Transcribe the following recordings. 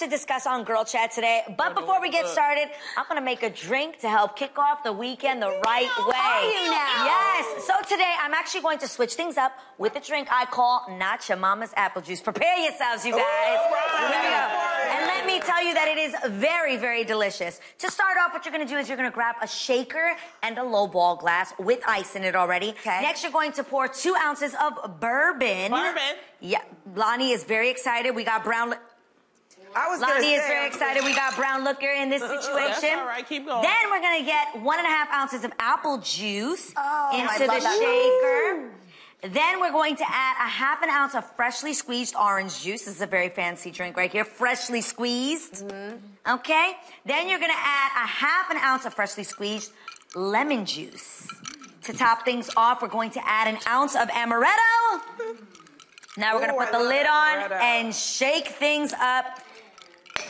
to discuss on Girl Chat today, but before we get started, I'm gonna make a drink to help kick off the weekend the right way. now? Yes. So today, I'm actually going to switch things up with a drink I call Not Your Mama's Apple Juice. Prepare yourselves, you guys. Here we go. And let me tell you that it is very, very delicious. To start off, what you're gonna do is you're gonna grab a shaker and a low ball glass with ice in it already. Okay. Next, you're going to pour two ounces of bourbon. Bourbon? Yeah. Loni is very excited. We got brown. Li- I was gonna Loni is very excited. We got brown liquor in this situation. That's all right. Keep going. Then we're gonna get one and a half ounces of apple juice Oh, into the shaker. Then we're going to add a half an ounce of freshly squeezed orange juice. This is a very fancy drink right here, freshly squeezed. Mm-hmm. Okay. Then you're gonna add a half an ounce of freshly squeezed lemon juice. To top things off, we're going to add an ounce of amaretto. Now we're gonna Ooh, put the lid on amaretto. and shake things up.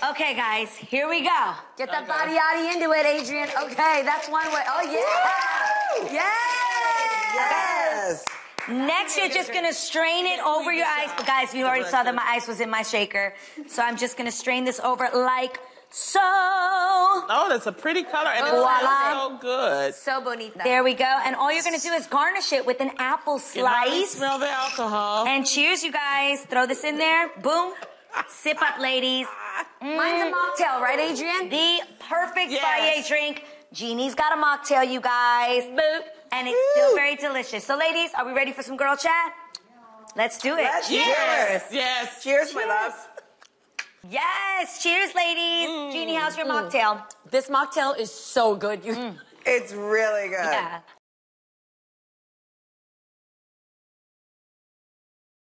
Okay, guys, here we go. Get that body yaddy into it, Adrienne. Okay, that's one way. Oh, yeah. Yeah. Yes. Next, you're just gonna strain it over your ice. But guys, you already saw that my ice was in my shaker. So I'm just gonna strain this over like so. Oh, that's a pretty color, and it Voila. so good. So bonita. There we go. And all you're gonna do is garnish it with an apple You can already slice. smell the alcohol. And cheers, you guys. Throw this in there. Boom. Sip up, ladies. Mine's a mocktail, right, Adrienne? The perfect Yes. Friyay drink. Jeannie's got a mocktail, you guys. Boop. And it's still very delicious. So, ladies, are we ready for some girl chat? Let's do it. Let's cheers. yes, yes. Cheers, my love. Yes. Cheers, ladies. Mm. Jeannie, how's your mocktail? This mocktail is so good. You. It's really good. Yeah.